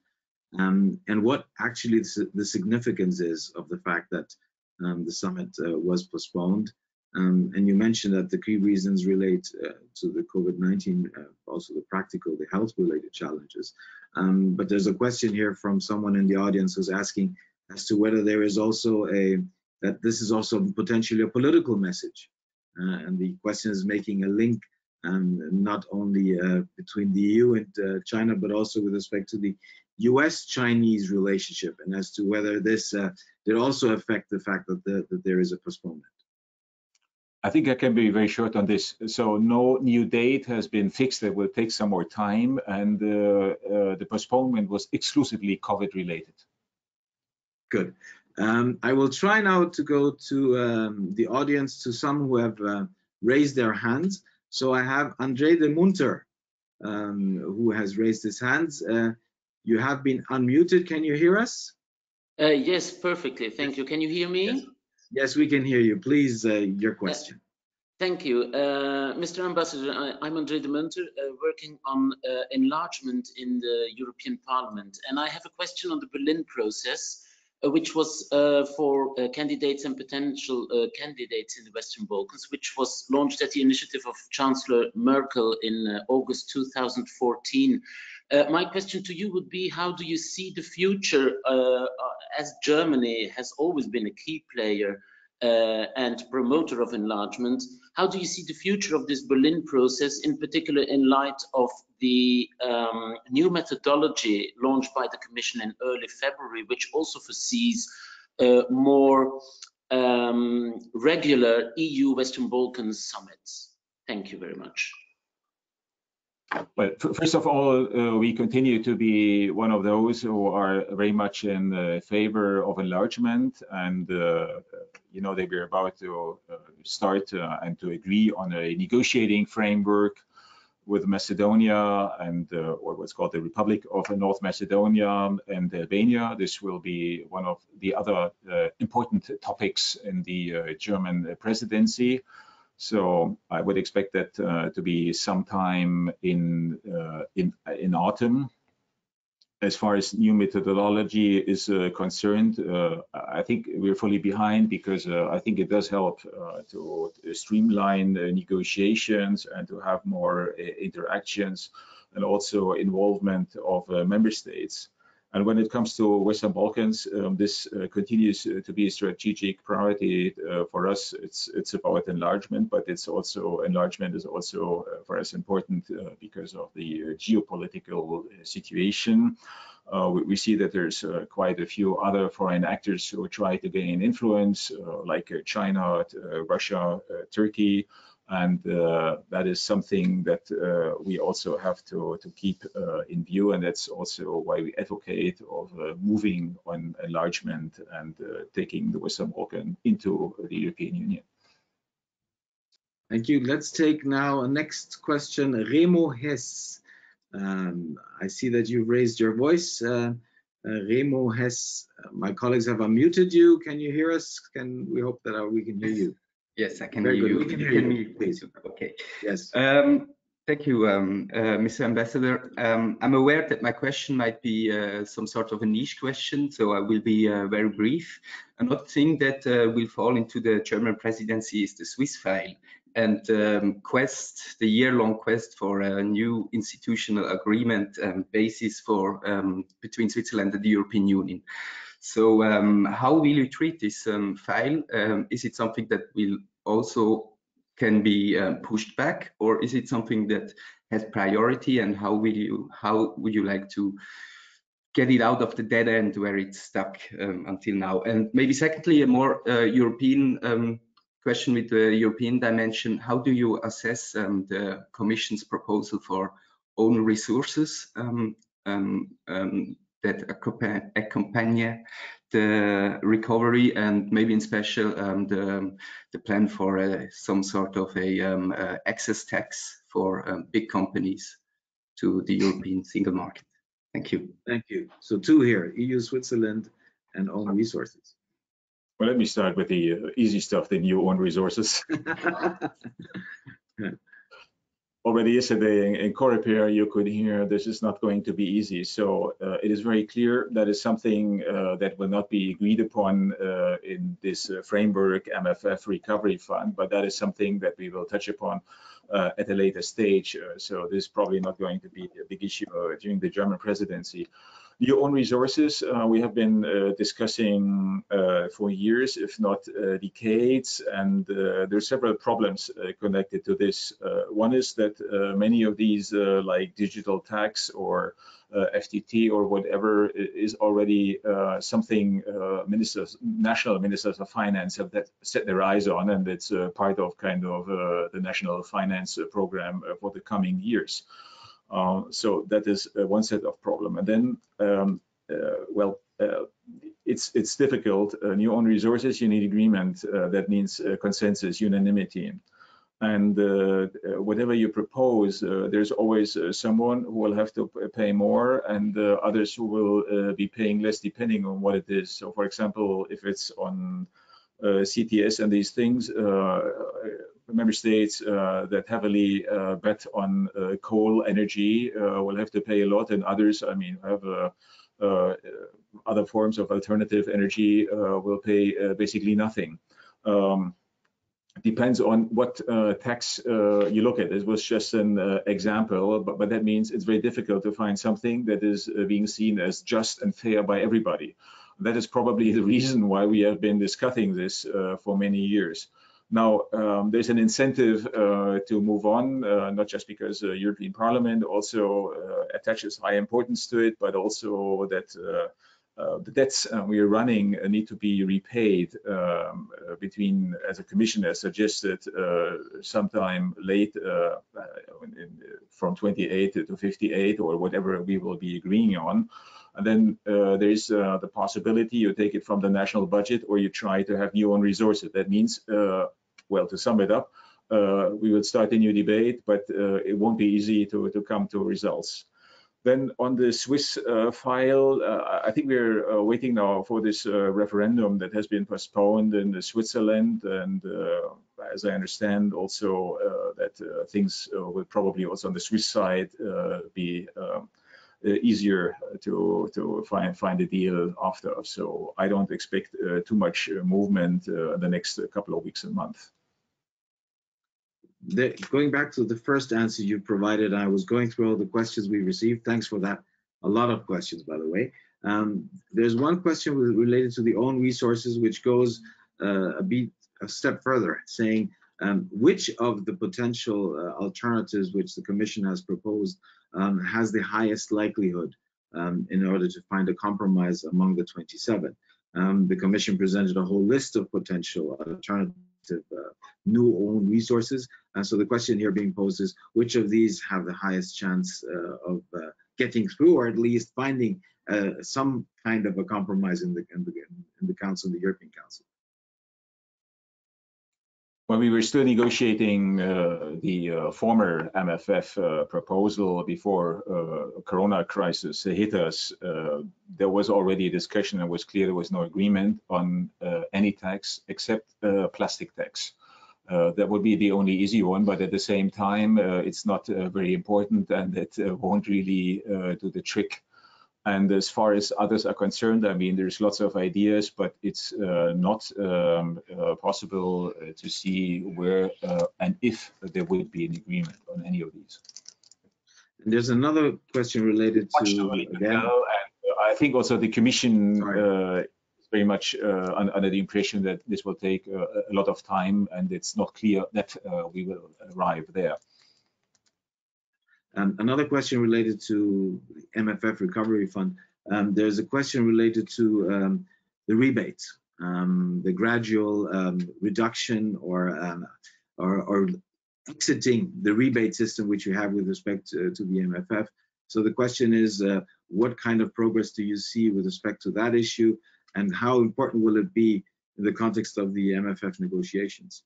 um, and what actually the, the, significance is of the fact that um, the summit uh, was postponed. Um, and you mentioned that the key reasons relate uh, to the COVID-19, uh, also the practical, the health-related challenges. Um, but there's a question here from someone in the audience who's asking as to whether there is also a, that this is also potentially a political message. Uh, and the question is making a link um, not only uh, between the EU and uh, China, but also with respect to the US-Chinese relationship and as to whether this uh, did also affect the fact that, the, that there is a postponement. I think I can be very short on this. So no new date has been fixed. It will take some more time, and uh, uh, the postponement was exclusively COVID related. Good. Um, I will try now to go to um, the audience, to some who have uh, raised their hands. So I have Andre de Munter, um, who has raised his hands. Uh, you have been unmuted. Can you hear us? Uh, yes, perfectly. Thank you. Can you hear me? Yes. Yes, we can hear you. Please, uh, your question. Thank you. Uh, Mr. Ambassador, I, am Andre de Munter, uh, working on uh, enlargement in the European Parliament. And I have a question on the Berlin process, uh, which was uh, for candidates and potential candidates in the Western Balkans, which was launched at the initiative of Chancellor Merkel in August 2014. My question to you would be, how do you see the future as Germany has always been a key player uh, and promoter of enlargement, how do you see the future of this Berlin process, in particular in light of the um, new methodology launched by the Commission in early February, which also foresees uh, more um, regular EU Western Balkans summits? Thank you very much. But first of all, uh, we continue to be one of those who are very much in uh, favor of enlargement, and uh, you know they were about to uh, start uh, and to agree on a negotiating framework with Macedonia and uh, what was called the Republic of North Macedonia and Albania. This will be one of the other important topics in the German presidency. So I would expect that uh, to be sometime in uh, in in autumn. As far as new methodology is uh, concerned, uh, I think we're fully behind because uh, I think it does help uh, to streamline negotiations and to have more interactions and also involvement of member states. And when it comes to Western Balkans, um, this uh, continues uh, to be a strategic priority uh, for us. It's it's about enlargement, but it's also enlargement is also uh, for us important uh, because of the uh, geopolitical situation. We, we, see that there's quite a few other foreign actors who try to gain influence, like China, Russia, Turkey, and uh, that is something that uh, we also have to to keep uh, in view and that's also why we advocate of uh, moving on enlargement and uh, taking the Western Balkan into the European Union. Thank you. Let's take now a next question. Remo Hess. Um, I see that you've raised your voice. Uh, Remo Hess, my colleagues have unmuted you. Can you hear us? Can we hope that we can hear you? Yes, I can Very hear good. you. Can hear you, you. please. Okay. Yes. Um, thank you, um, uh, Mr. Ambassador. Um, I'm aware that my question might be uh, some sort of a niche question, so I will be uh, very brief. Another thing that uh, will fall into the German presidency is the Swiss file and um, quest, the year-long quest for a new institutional agreement um, basis for um, between Switzerland and the European Union. So um, how will you treat this um, file? Um, is it something that will also can be um, pushed back, or is it something that has priority? And how will you how would you like to get it out of the dead end where it's stuck um, until now? And maybe secondly, a more uh, European um, question with the European dimension. How do you assess the Commission's proposal for own resources? that accompany the recovery and maybe in special um, the, the plan for uh, some sort of a um, uh, excess tax for um, big companies to the European single market. Thank you. Thank you. So two here, EU, Switzerland, and own resources. Well, let me start with the uh, easy stuff, the new own resources. already yesterday in, in Coreper, you could hear this is not going to be easy. So uh, it is very clear that is something uh, that will not be agreed upon uh, in this uh, framework MFF recovery fund, but that is something that we will touch upon uh, at a later stage. Uh, so this is probably not going to be a big issue during the German presidency. Your own resources, uh, we have been uh, discussing uh, for years, if not uh, decades, and uh, there are several problems uh, connected to this. Uh, one is that uh, many of these, like digital tax or FTT or whatever, is already something ministers, national ministers of finance have that set their eyes on, and it's part of kind of the national finance program for the coming years. Uh, so that is uh, one set of problem. And then, um, uh, well, it's it's difficult. new own resources, you need agreement. that means consensus, unanimity. And whatever you propose, there's always someone who will have to pay more and others who will be paying less depending on what it is. So for example, if it's on uh, ETS and these things, uh, member states uh, that heavily uh, bet on uh, coal energy will have to pay a lot, and others, I mean, have other forms of alternative energy will pay basically nothing. Um, depends on what uh, tax uh, you look at. It was just an uh, example, but, but that means it's very difficult to find something that is being seen as just and fair by everybody. That is probably the reason why we have been discussing this for many years. Now, um, there's an incentive uh, to move on, uh, not just because the European Parliament also uh, attaches high importance to it, but also that uh, uh, the debts uh, we are running uh, need to be repaid um, between, as a commissioner suggested, sometime late in, from 28 to 58 or whatever we will be agreeing on. And then uh, there is uh, the possibility you take it from the national budget or you try to have new own resources. That means, uh, well, to sum it up, we will start a new debate, but it won't be easy to, to come to results. Then on the Swiss uh, file, uh, I think we're uh, waiting now for this uh, referendum that has been postponed in Switzerland. And uh, as I understand also uh, that things will probably also on the Swiss side be um, easier to, to find, find a deal after. So I don't expect too much movement in the next couple of weeks and months the, going back to the first answer you provided, I was going through all the questions we received. Thanks for that. A lot of questions, by the way. Um, there's one question related to the own resources, which goes uh, a bit a step further, saying um, which of the potential uh, alternatives which the Commission has proposed um, has the highest likelihood um, in order to find a compromise among the 27. Um, the Commission presented a whole list of potential alternative uh, new own resources. And so the question here being posed is which of these have the highest chance uh, of uh, getting through or at least finding uh, some kind of a compromise in the, in the, in the Council, the European Council? when we were still negotiating uh, the uh, former MFF uh, proposal before Corona crisis hit us, there was already a discussion and was clear there was no agreement on any tax except plastic tax. That would be the only easy one, but at the same time, it's not very important and it won't really do the trick and as far as others are concerned, I mean, there's lots of ideas, but it's uh, not um, uh, possible uh, to see where uh, and if there would be an agreement on any of these. And there's another question related to again. and I think also the Commission uh, is very much uh, under the impression that this will take a lot of time, and it's not clear that we will arrive there. Um, another question related to MFF recovery fund. Um, there's a question related to um, the rebate, um, the gradual um, reduction or, or, or exiting the rebate system which you have with respect to, to the MFF. So the question is, uh, what kind of progress do you see with respect to that issue, and how important will it be in the context of the MFF negotiations?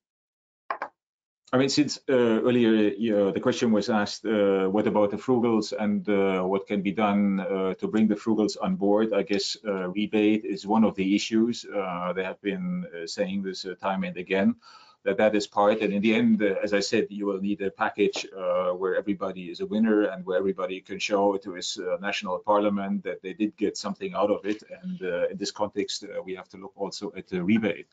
I mean, since uh, earlier you know, the question was asked, uh, what about the frugals and uh, what can be done uh, to bring the frugals on board? I guess uh, rebate is one of the issues. Uh, they have been saying this time and again that that is part. And in the end, as I said, you will need a package where everybody is a winner and where everybody can show to his national parliament that they did get something out of it. And in this context, we have to look also at the rebate.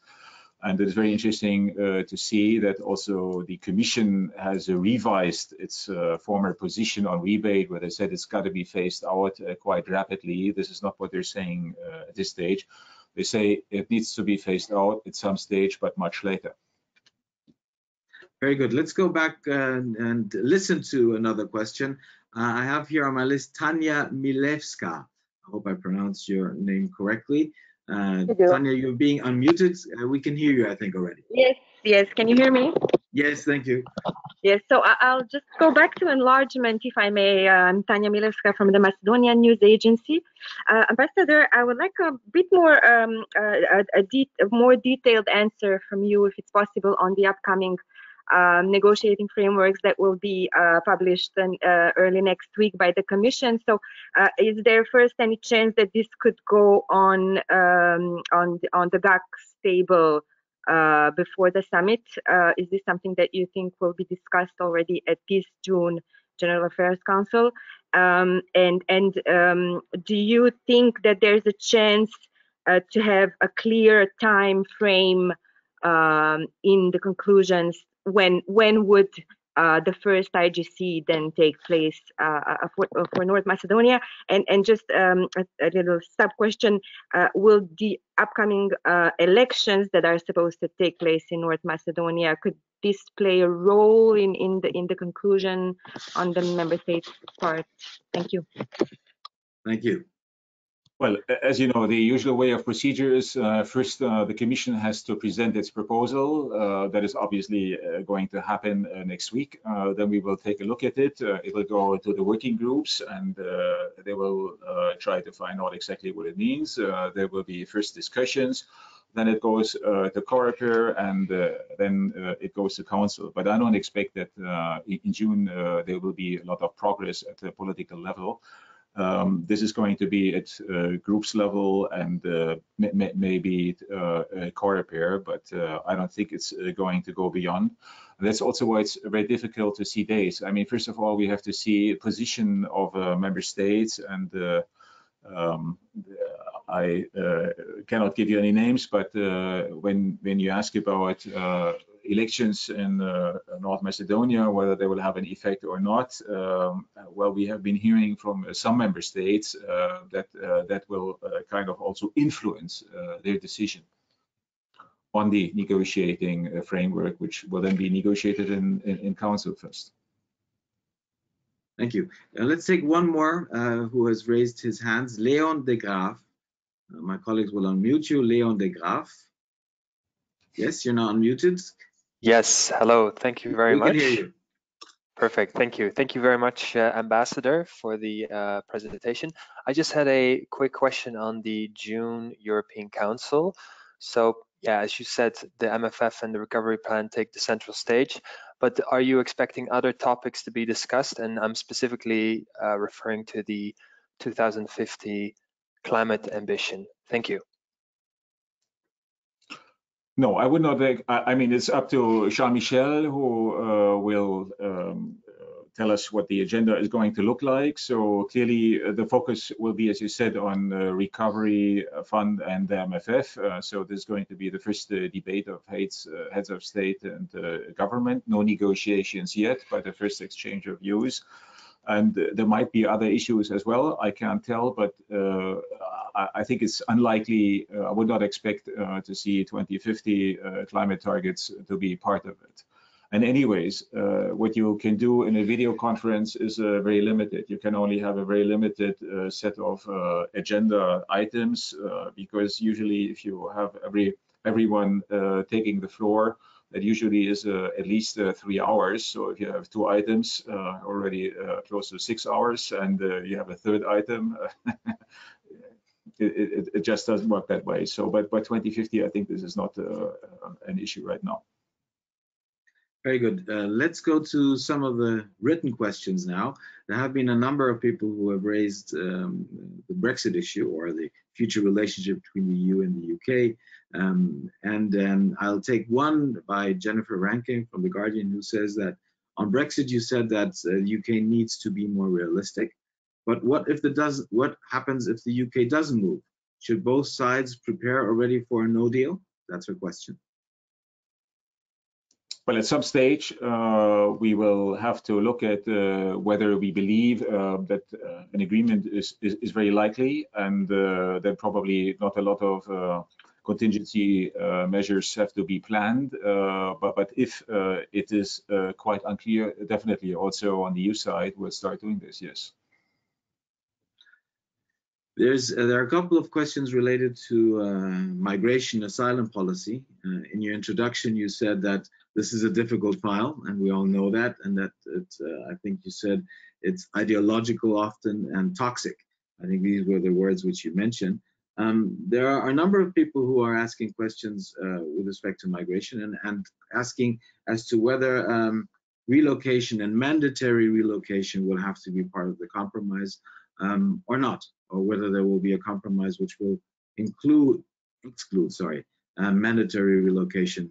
And it is very interesting uh, to see that also the Commission has uh, revised its uh, former position on rebate, where they said it's got to be phased out uh, quite rapidly. This is not what they're saying uh, at this stage. They say it needs to be phased out at some stage, but much later. Very good. Let's go back and, and listen to another question. Uh, I have here on my list Tanya Milevska. I hope I pronounced your name correctly. Uh, Tanya, you're being unmuted. Uh, we can hear you, I think, already. Yes, yes. Can you hear me? Yes, thank you. Yes, so I'll just go back to enlargement, if I may. I'm Tanya Milevska from the Macedonian News Agency. Uh, Ambassador, I would like a bit more, um, a, a, de a more detailed answer from you, if it's possible, on the upcoming um, negotiating frameworks that will be uh, published in, uh, early next week by the Commission. So, uh, is there first any chance that this could go on um, on the, on the table uh, before the summit? Uh, is this something that you think will be discussed already at this June General Affairs Council? Um, and and um, do you think that there's a chance uh, to have a clear time frame? Um, in the conclusions when when would uh, the first IGC then take place uh, uh, for, uh, for, North Macedonia? And and just um, a, a, little sub question: uh, Will the upcoming uh, elections that are supposed to take place in North Macedonia could this play a role in in the in the conclusion on the member states part? Thank you. Thank you. Well, as you know, the usual way of procedure is uh, first uh, the Commission has to present its proposal. Uh, that is obviously uh, going to happen uh, next week. Uh, then we will take a look at it. it will go to the working groups and they will try to find out exactly what it means. there will be first discussions. Then it goes to Coreper and then it goes to Council. But I don't expect that in June there will be a lot of progress at the political level. Um, this is going to be at uh, groups level and uh, maybe uh, a pair, but uh, I don't think it's uh, going to go beyond. And that's also why it's very difficult to see days. I mean, first of all, we have to see position of uh, member states and um, I cannot give you any names, but when when you ask about elections in uh, North Macedonia, whether they will have an effect or not. Um, well, we have been hearing from uh, some member states uh, that uh, that will uh, kind of also influence uh, their decision on the negotiating framework, which will then be negotiated in, in, in council first. Thank you. let's take one more who has raised his hands, Leon de Graaf. my colleagues will unmute you, Leon de Graaf. Yes, you're not unmuted. Yes, hello. Thank you very we much. You. Perfect. Thank you. Thank you very much, uh, Ambassador, for the uh, presentation. I just had a quick question on the June European Council. So, yeah, as you said, the MFF and the recovery plan take the central stage, but are you expecting other topics to be discussed? And I'm specifically uh, referring to the 2050 climate ambition. Thank you. No, I would not. I mean, it's up to Charles Michel who uh, will um, uh, tell us what the agenda is going to look like. So clearly, uh, the focus will be, as you said, on the recovery fund and the MFF. Uh, so there's going to be the first uh, debate of heads, uh, heads of state and government. No negotiations yet, but the first exchange of views and there might be other issues as well. I can't tell, but uh, I, think it's unlikely. Uh, I would not expect uh, to see 2050 uh, climate targets to be part of it. And anyways, uh, what you can do in a video conference is uh, very limited. You can only have a very limited set of agenda items because usually if you have every everyone taking the floor, that usually is uh, at least uh, three hours. So if you have two items, uh, already close to six hours, and you have a third item, it, it, it, just doesn't work that way. So, but by 2050, I think this is not an issue right now. Very good. Uh, let's go to some of the written questions now. There have been a number of people who have raised um, the Brexit issue or the future relationship between the EU and the UK. Um, and then I'll take one by Jennifer Rankin from The Guardian, who says that on Brexit, you said that uh, UK needs to be more realistic. But what if the does what happens if the UK doesn't move? Should both sides prepare already for a no deal? That's her question. Well, at some stage, uh, we will have to look at uh, whether we believe uh, that uh, an agreement is, is, is, very likely, and uh, then probably not a lot of contingency measures have to be planned. but, but if it is quite unclear, definitely also on the EU side, we'll start doing this, yes. There's uh, there are a couple of questions related to uh, migration asylum policy. Uh, in your introduction, you said that this is a difficult file, and we all know that, and that it's, uh, I think you said it's ideological often and toxic. I think these were the words which you mentioned. Um, there are a number of people who are asking questions uh, with respect to migration and, and asking as to whether um, relocation and mandatory relocation will have to be part of the compromise um, or not, or whether there will be a compromise which will include, exclude, sorry, uh, mandatory relocation,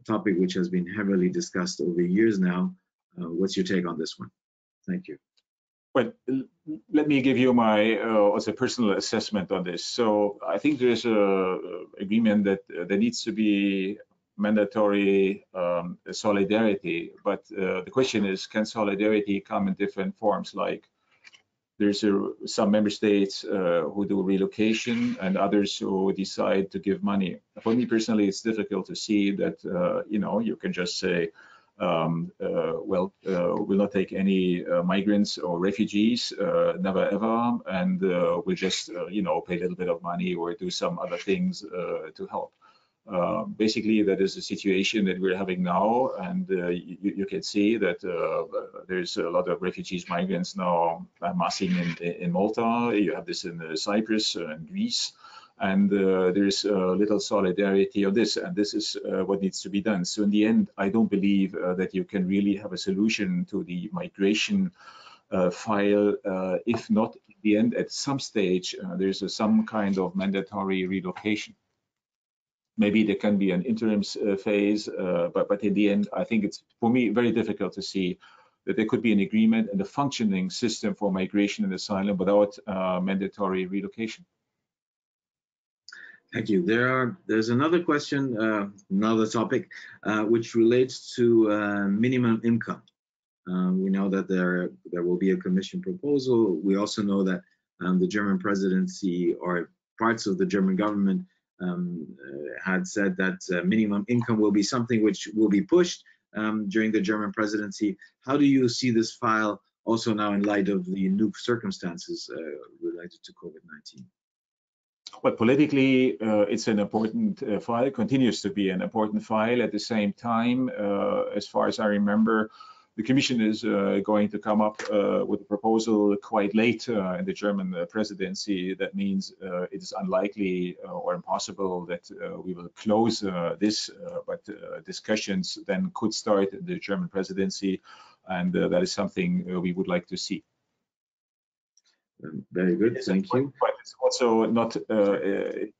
a topic which has been heavily discussed over years now. Uh, what's your take on this one? Thank you. Well, let me give you my uh, as a personal assessment on this. So I think there's a agreement that uh, there needs to be mandatory um, solidarity, but uh, the question is, can solidarity come in different forms like there's a, some member states uh, who do relocation and others who decide to give money. For me personally, it's difficult to see that, uh, you know, you can just say, um, uh, well, uh, will not take any uh, migrants or refugees, never ever, and will just, you know, pay a little bit of money or do some other things to help. Uh, basically, that is the situation that we're having now, and uh, you, you, can see that uh, there's a lot of refugees, migrants now massing in, in Malta. You have this in Cyprus and Greece and uh, there's uh, little solidarity on this, and this is uh, what needs to be done. So in the end, I don't believe uh, that you can really have a solution to the migration uh, file if not in the end at some stage there's a, some kind of mandatory relocation. Maybe there can be an interim phase, but but in the end, I think it's for me very difficult to see that there could be an agreement and a functioning system for migration and asylum without mandatory relocation. Thank you. There are there's another question, uh, another topic, uh, which relates to uh, minimum income. Um, we know that there there will be a commission proposal. We also know that um, the German presidency or parts of the German government um, uh, had said that uh, minimum income will be something which will be pushed um, during the German presidency. How do you see this file also now in light of the new circumstances related to COVID-19? But politically, uh, it's an important uh, file, continues to be an important file. At the same time, uh, as far as I remember, the Commission is uh, going to come up uh, with a proposal quite late uh, in the German presidency. That means it is unlikely or impossible that we will close this, but discussions then could start in the German presidency, and that is something we would like to see. Very good, thank you. But it's also not uh,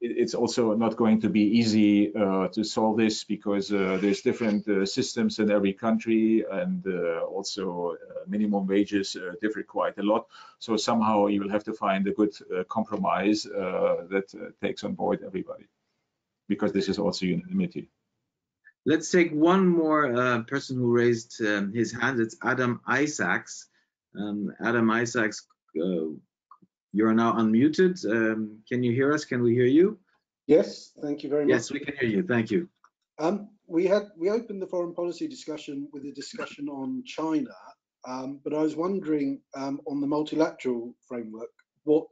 it's also not going to be easy uh, to solve this because uh, there's different uh, systems in every country and uh, also uh, minimum wages differ quite a lot. So somehow you will have to find a good compromise that takes on board everybody because this is also unanimity. Let's take one more person who raised um, his hand. It's Adam Isaacs. Um, Adam Isaacs uh, you are now unmuted. Um, can you hear us? Can we hear you? Yes, thank you very much. Yes, we can hear you. Thank you. Um, we had we opened the foreign policy discussion with a discussion on China, um, but I was wondering um, on the multilateral framework, what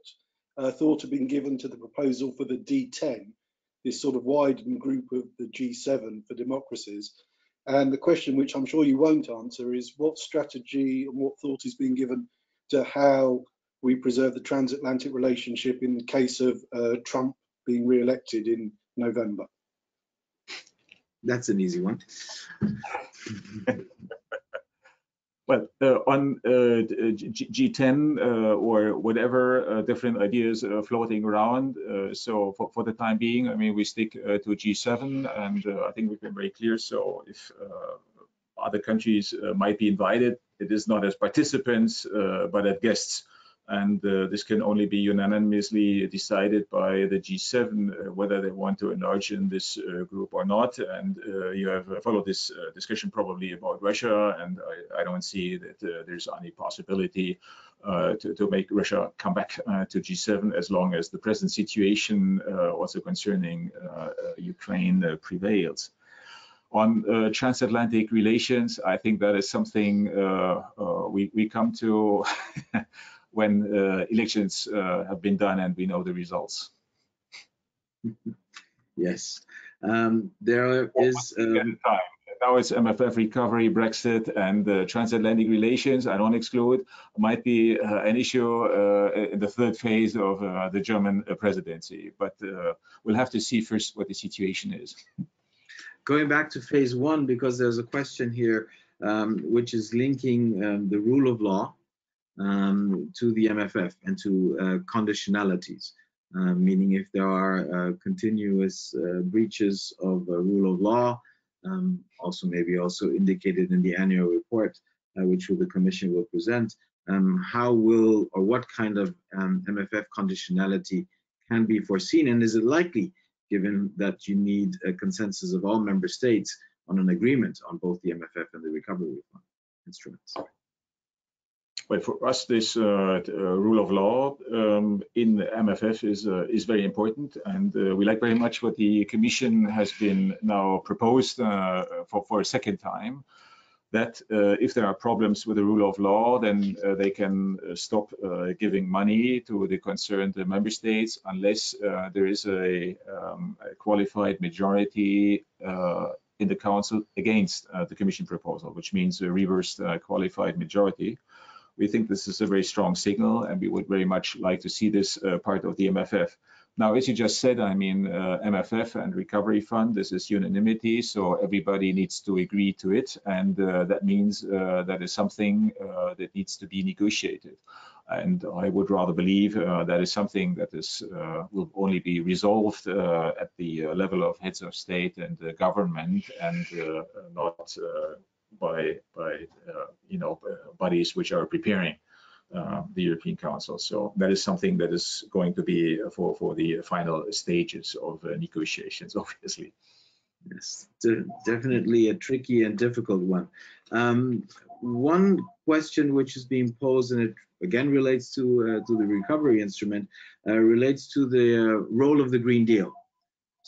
uh, thought had been given to the proposal for the D10, this sort of widened group of the G7 for democracies. And the question, which I'm sure you won't answer, is what strategy and what thought is being given to how we preserve the transatlantic relationship in the case of uh, Trump being re-elected in November? That's an easy one. well, uh, on uh, G 10 uh, or whatever uh, different ideas uh, floating around. so for, for the time being, I mean, we stick to G7, and I think we've been very clear. So if other countries might be invited, it is not as participants, but as guests and uh, this can only be unanimously decided by the G7 uh, whether they want to enlarge in this uh, group or not. And uh, you have followed this uh, discussion probably about Russia, and I, I don't see that uh, there's any possibility to, to, make Russia come back to G7 as long as the present situation, also concerning Ukraine, prevails on uh, transatlantic relations, I think that is something uh, uh, we, we come to when uh, elections uh, have been done and we know the results. yes, um, there is. Um... Now it's MFF recovery, Brexit, and uh, transatlantic relations. I don't exclude might be uh, an issue uh, in the third phase of uh, the German presidency, but we'll have to see first what the situation is. Going back to phase one, because there's a question here um, which is linking um, the rule of law um, to the MFF and to uh, conditionalities, uh, meaning if there are uh, continuous uh, breaches of rule of law, um, also maybe also indicated in the annual report, which the Commission will present, um, how will or what kind of MFF um, conditionality can be foreseen, and is it likely, given that you need a consensus of all member states on an agreement on both the MFF and the recovery fund instruments? But for us, this uh, uh, rule of law um, in MFF is uh, is very important, and we like very much what the Commission has been now proposed for for a second time. that uh, if there are problems with the rule of law, then uh, they can uh, stop giving money to the concerned member states unless there is a, um, a qualified majority in the council against the commission proposal, which means a reversed qualified majority. We think this is a very strong signal and we would very much like to see this part of the MFF. Now, as you just said, I mean, uh, MFF and Recovery Fund, this is unanimity, so everybody needs to agree to it, and uh, that means uh, that is something uh, that needs to be negotiated. And I would rather believe uh, that is something that is uh, will only be resolved at the level of heads of state and government, and not by by you know bodies which are preparing uh, the European Council. So that is something that is going to be for, for the final stages of uh, negotiations, obviously. Yes, definitely a tricky and difficult one. Um, one question which is being posed, and it again relates to uh, to the recovery instrument, uh, relates to the uh, role of the Green Deal.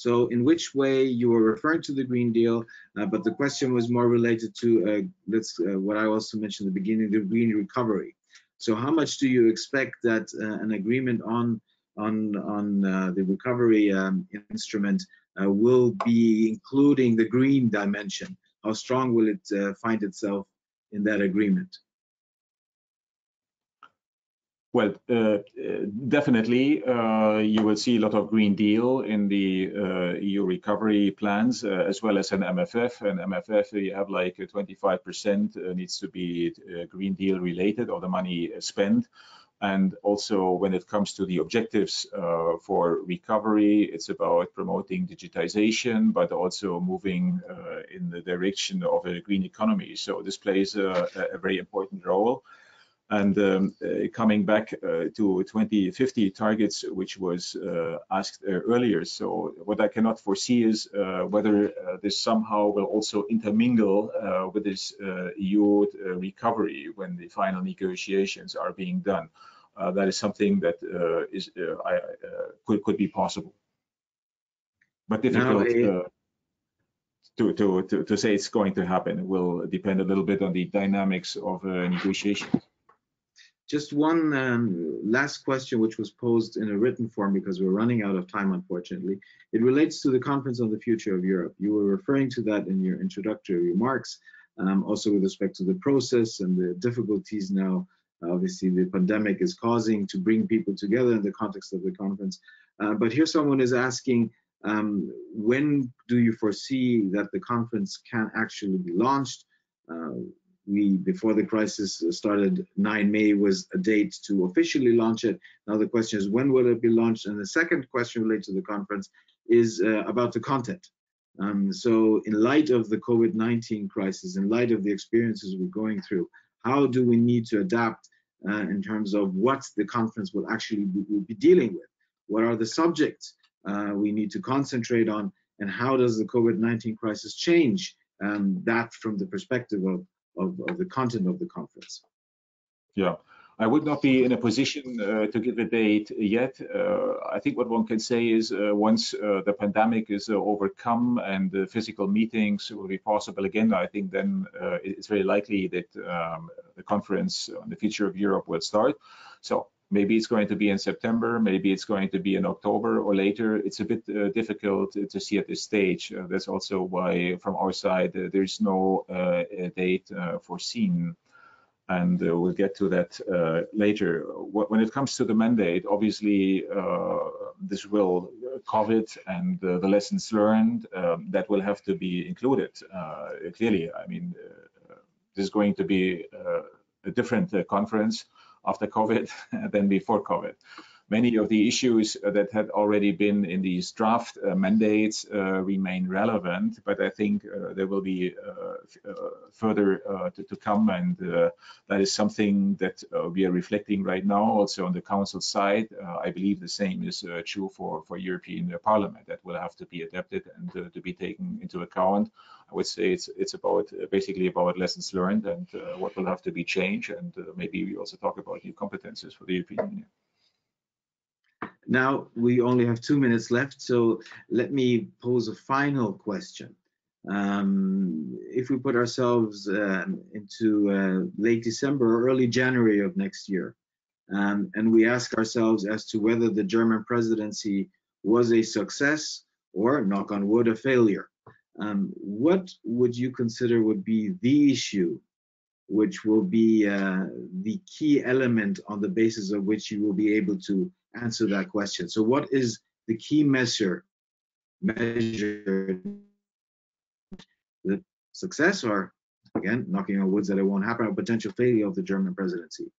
So, in which way you were referring to the Green Deal, uh, but the question was more related to that's what I also mentioned at the beginning, the green recovery. So how much do you expect that uh, an agreement on on on uh, the recovery um, instrument uh, will be including the green dimension? How strong will it uh, find itself in that agreement? Well, uh, uh, definitely, uh, you will see a lot of Green Deal in the uh, EU recovery plans, uh, as well as an MFF. And MFF, you have like 25% uh, needs to be Green Deal related or the money spent. And also, when it comes to the objectives for recovery, it's about promoting digitization, but also moving in the direction of a green economy. So this plays a, a very important role. And um, uh, coming back uh, to 2050 targets, which was uh, asked uh, earlier. So what I cannot foresee is uh, whether uh, this somehow will also intermingle with this EU recovery when the final negotiations are being done. that is something that is I, could could be possible, but difficult. Now, to, to, to, to say it's going to happen. It will depend a little bit on the dynamics of negotiations. Just one um, last question, which was posed in a written form because we're running out of time, unfortunately. It relates to the Conference on the Future of Europe. You were referring to that in your introductory remarks, um, also with respect to the process and the difficulties now, obviously, the pandemic is causing to bring people together in the context of the conference. Uh, but here someone is asking, um, when do you foresee that the conference can actually be launched? Uh, we before the crisis started 9 may was a date to officially launch it. Now the question is when will it be launched? And the second question related to the conference is uh, about the content. Um, so in light of the covid-19 crisis in light of the experiences we're going through how do we need to adapt uh, in terms of what the conference will actually be, will be dealing with? What are the subjects uh, we need to concentrate on? And how does the covid-19 crisis change um, that from the perspective of of, of the content of the conference. Yeah, I would not be in a position uh, to give a date yet. Uh, I think what one can say is uh, once uh, the pandemic is uh, overcome and the physical meetings will be possible again, I think then uh, it's very likely that um, the conference on the future of Europe will start. So maybe it's going to be in September, maybe it's going to be in October or later. It's a bit uh, difficult to see at this stage. Uh, that's also why from our side, uh, there's no date foreseen and uh, we'll get to that uh, later. When it comes to the mandate, obviously uh, this will COVID and the lessons learned um, that will have to be included. clearly, I mean, this is going to be a different conference after COVID than before COVID. Many of the issues that had already been in these draft uh, mandates uh, remain relevant, but I think uh, there will be uh, uh, further uh, to, to, come, and that is something that we are reflecting right now also on the council side. I believe the same is true for, for European Parliament, that will have to be adapted and to be taken into account. I would say it's it's about basically about lessons learned and what will have to be changed, and maybe we also talk about new competences for the European Union. Now we only have two minutes left, so let me pose a final question. Um, if we put ourselves um, into uh, late December or early January of next year, um, and we ask ourselves as to whether the German presidency was a success or, knock on wood, a failure, um, what would you consider would be the issue which will be uh, the key element on the basis of which you will be able to answer that question. So what is the key measure, measure the success or again, knocking on woods that it won't happen, a potential failure of the German presidency?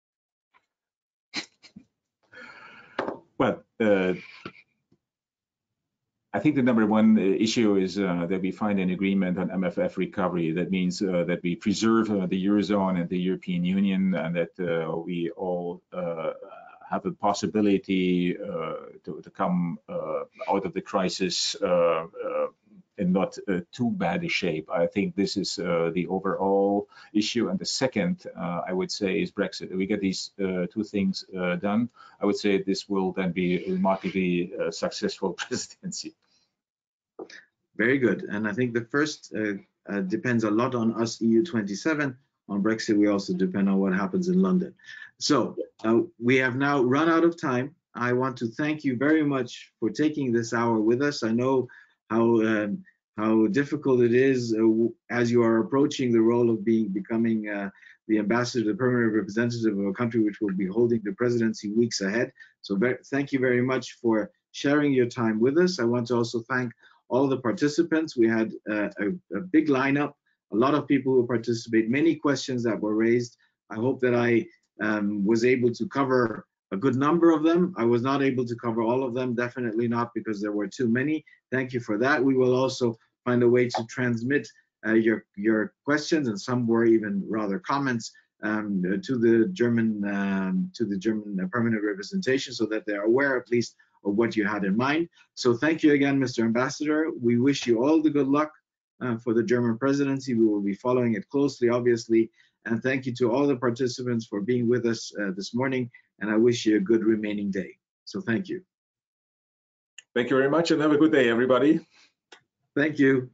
Well, uh, I think the number one issue is uh, that we find an agreement on MFF recovery. That means uh, that we preserve uh, the Eurozone and the European Union and that uh, we all uh, have a possibility uh, to, to, come uh, out of the crisis uh, in not too bad a shape. I think this is the overall issue. And the second, I would say, is Brexit. If we get these two things done, I would say this will then be a remarkably successful presidency. Very good. And I think the first uh, uh, depends a lot on us EU27. On Brexit, we also depend on what happens in London. So uh, we have now run out of time. I want to thank you very much for taking this hour with us. I know how um, how difficult it is uh, as you are approaching the role of being becoming uh, the ambassador, the permanent representative of a country which will be holding the presidency weeks ahead. So thank you very much for sharing your time with us. I want to also thank all the participants. We had uh, a, a, big lineup, a lot of people who participate, many questions that were raised. I hope that I um, was able to cover a good number of them. I was not able to cover all of them, definitely not because there were too many. Thank you for that. We will also find a way to transmit uh, your, your questions and some were even rather comments um, to the German um, to the German permanent representation so that they're aware at least of what you had in mind. So thank you again, Mr. Ambassador. We wish you all the good luck uh, for the German presidency. We will be following it closely, obviously. And thank you to all the participants for being with us uh, this morning. And I wish you a good remaining day. So thank you. Thank you very much and have a good day, everybody. Thank you.